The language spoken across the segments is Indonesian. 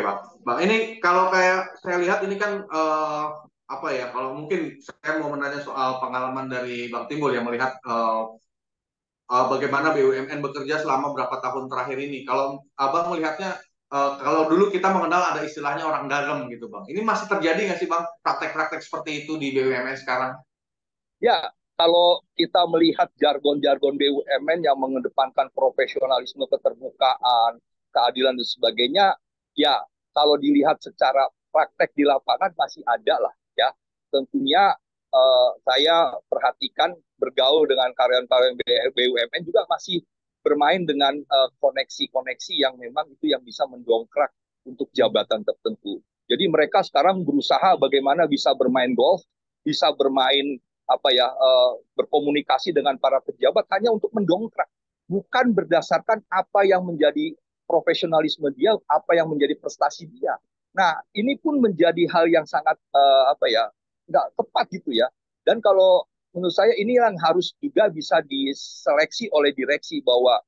Oke bang, bang ini kalau kayak saya lihat ini kan uh, apa ya? Kalau mungkin saya mau menanya soal pengalaman dari bang Timbul yang melihat uh, uh, bagaimana BUMN bekerja selama berapa tahun terakhir ini. Kalau abang melihatnya, uh, kalau dulu kita mengenal ada istilahnya orang dalam gitu bang. Ini masih terjadi nggak sih bang praktek-praktek seperti itu di BUMN sekarang? Ya, kalau kita melihat jargon-jargon BUMN yang mengedepankan profesionalisme, keterbukaan, keadilan dan sebagainya, ya kalau dilihat secara praktek di lapangan masih ada lah ya. Tentunya uh, saya perhatikan bergaul dengan karyawan-karyawan BUMN juga masih bermain dengan eh, koneksi-koneksi uh, yang memang itu yang bisa mendongkrak untuk jabatan tertentu. Jadi mereka sekarang berusaha bagaimana bisa bermain golf, bisa bermain apa ya uh, berkomunikasi dengan para pejabat hanya untuk mendongkrak, bukan berdasarkan apa yang menjadi profesionalisme dia, apa yang menjadi prestasi dia. Nah, ini pun menjadi hal yang sangat uh, apa ya, nggak tepat gitu ya. Dan kalau menurut saya ini yang harus juga bisa diseleksi oleh direksi bahwa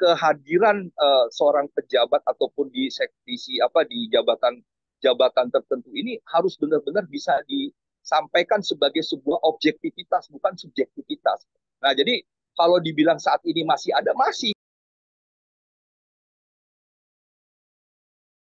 kehadiran uh, seorang pejabat ataupun di seksi apa di jabatan jabatan tertentu ini harus benar-benar bisa disampaikan sebagai sebuah objektivitas bukan subjektivitas. Nah, jadi kalau dibilang saat ini masih ada masih